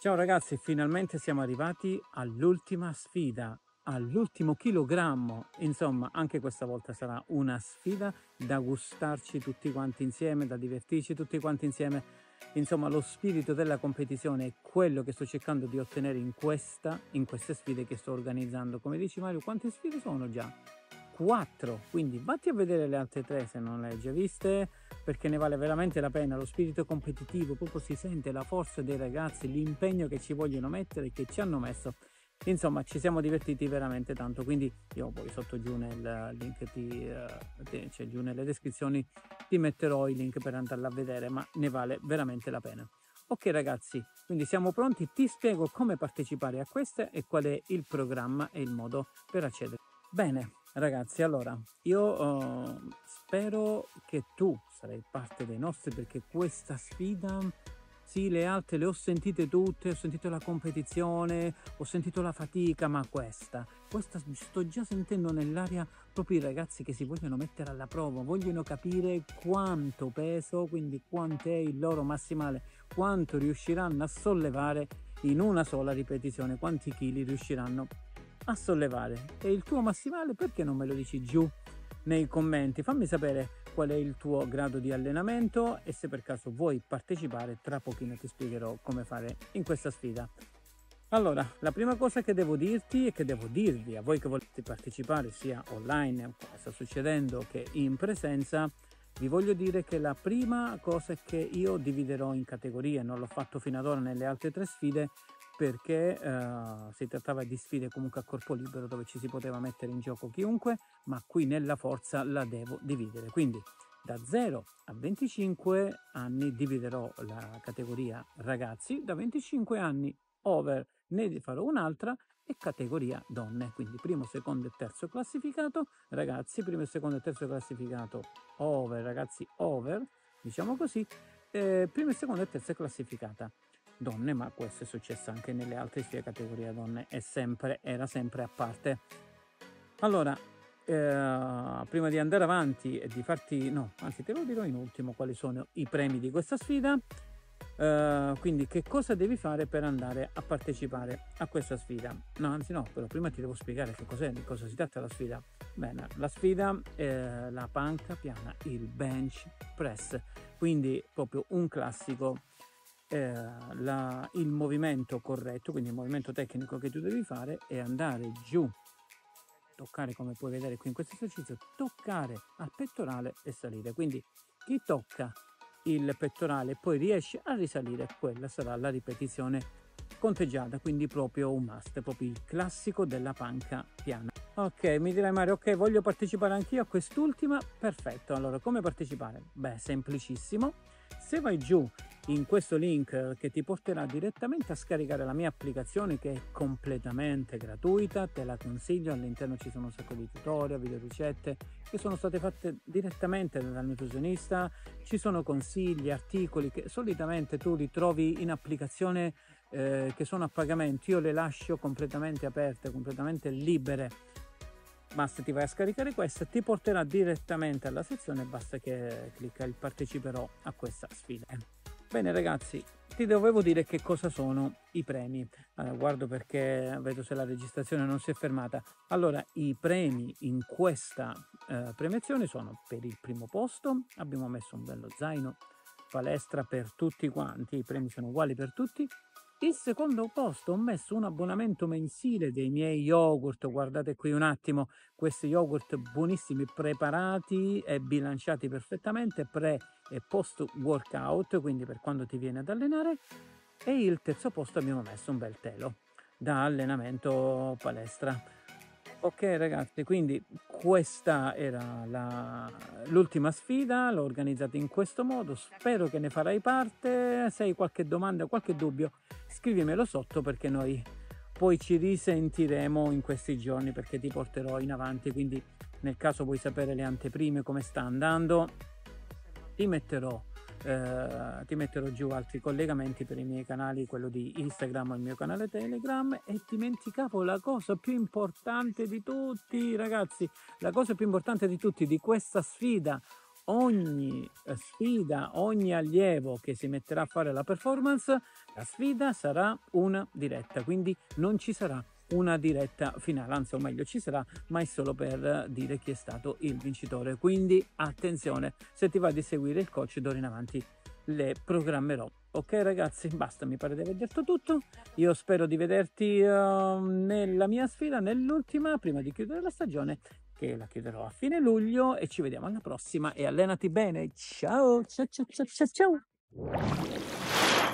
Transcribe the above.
Ciao ragazzi, finalmente siamo arrivati all'ultima sfida, all'ultimo chilogrammo. Insomma, anche questa volta sarà una sfida da gustarci tutti quanti insieme, da divertirci tutti quanti insieme. Insomma, lo spirito della competizione è quello che sto cercando di ottenere in, questa, in queste sfide che sto organizzando. Come dici Mario, quante sfide sono già? 4 quindi vatti a vedere le altre tre se non le hai già viste perché ne vale veramente la pena. Lo spirito competitivo proprio si sente la forza dei ragazzi l'impegno che ci vogliono mettere che ci hanno messo. Insomma ci siamo divertiti veramente tanto. Quindi io poi sotto giù nel link ti, uh, cioè giù nelle descrizioni ti metterò i link per andarla a vedere ma ne vale veramente la pena. Ok ragazzi quindi siamo pronti. Ti spiego come partecipare a queste e qual è il programma e il modo per accedere. Bene Ragazzi, allora, io uh, spero che tu sarai parte dei nostri perché questa sfida, sì, le altre le ho sentite tutte, ho sentito la competizione, ho sentito la fatica, ma questa, questa sto già sentendo nell'aria proprio i ragazzi che si vogliono mettere alla prova, vogliono capire quanto peso, quindi quant'è il loro massimale, quanto riusciranno a sollevare in una sola ripetizione, quanti chili riusciranno a sollevare. E il tuo massimale perché non me lo dici giù nei commenti? Fammi sapere qual è il tuo grado di allenamento e se per caso vuoi partecipare, tra pochino ti spiegherò come fare in questa sfida. Allora, la prima cosa che devo dirti e che devo dirvi a voi che volete partecipare sia online, come sta succedendo, che in presenza, vi voglio dire che la prima cosa è che io dividerò in categorie, non l'ho fatto fino ad ora nelle altre tre sfide, perché eh, si trattava di sfide comunque a corpo libero dove ci si poteva mettere in gioco chiunque, ma qui nella forza la devo dividere. Quindi da 0 a 25 anni dividerò la categoria ragazzi, da 25 anni over ne farò un'altra e categoria donne, quindi primo, secondo e terzo classificato, ragazzi, primo, secondo e terzo classificato over, ragazzi over, diciamo così, eh, primo, secondo e terza classificata donne, ma questo è successo anche nelle altre sue categorie donne, è sempre, era sempre a parte. Allora, eh, prima di andare avanti e di farti, no, anzi te lo dirò in ultimo quali sono i premi di questa sfida. Uh, quindi che cosa devi fare per andare a partecipare a questa sfida? No, anzi no, però prima ti devo spiegare che cos'è, di cosa si tratta la sfida. Bene, la sfida è la panca piana, il bench press, quindi proprio un classico eh, la, il movimento corretto, quindi il movimento tecnico che tu devi fare è andare giù, toccare come puoi vedere qui in questo esercizio, toccare al pettorale e salire. Quindi chi tocca il pettorale e poi riesce a risalire, quella sarà la ripetizione conteggiata, quindi proprio un must, proprio il classico della panca piana. Ok, mi dirai Mario, ok, voglio partecipare anch'io a quest'ultima, perfetto. Allora, come partecipare? Beh, semplicissimo. Se vai giù in questo link che ti porterà direttamente a scaricare la mia applicazione che è completamente gratuita, te la consiglio, all'interno ci sono un sacco di tutorial, video ricette che sono state fatte direttamente dal nutrizionista, ci sono consigli, articoli che solitamente tu li trovi in applicazione eh, che sono a pagamento, io le lascio completamente aperte, completamente libere basta ti vai a scaricare questa ti porterà direttamente alla sezione basta che clicca il parteciperò a questa sfida Bene ragazzi, ti dovevo dire che cosa sono i premi. Allora, guardo perché vedo se la registrazione non si è fermata. Allora, i premi in questa eh, premiazione sono per il primo posto, abbiamo messo un bello zaino, palestra per tutti quanti, i premi sono uguali per tutti. Il secondo posto ho messo un abbonamento mensile dei miei yogurt, guardate qui un attimo, questi yogurt buonissimi, preparati e bilanciati perfettamente, pre e post workout, quindi per quando ti viene ad allenare. E il terzo posto abbiamo messo un bel telo da allenamento palestra. Ok ragazzi, quindi questa era l'ultima sfida, l'ho organizzata in questo modo, spero che ne farai parte, se hai qualche domanda o qualche dubbio scrivimelo sotto perché noi poi ci risentiremo in questi giorni perché ti porterò in avanti, quindi nel caso vuoi sapere le anteprime come sta andando, ti metterò eh, ti metterò giù altri collegamenti per i miei canali, quello di Instagram, il mio canale Telegram. E dimenticavo la cosa più importante di tutti ragazzi, la cosa più importante di tutti di questa sfida ogni eh, sfida, ogni allievo che si metterà a fare la performance, la sfida sarà una diretta, quindi non ci sarà una diretta finale, anzi o meglio ci sarà, ma è solo per dire chi è stato il vincitore. Quindi attenzione, se ti va di seguire il coach d'ora in avanti le programmerò. Ok ragazzi, basta, mi pare di aver detto tutto. Io spero di vederti uh, nella mia sfida, nell'ultima, prima di chiudere la stagione, che la chiuderò a fine luglio e ci vediamo alla prossima e allenati bene. Ciao, ciao, ciao, ciao, ciao. ciao.